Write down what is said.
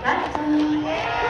カット